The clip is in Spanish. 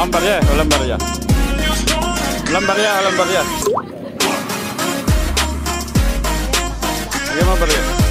Lambar ya, lambar ya. Lambar ya, ya.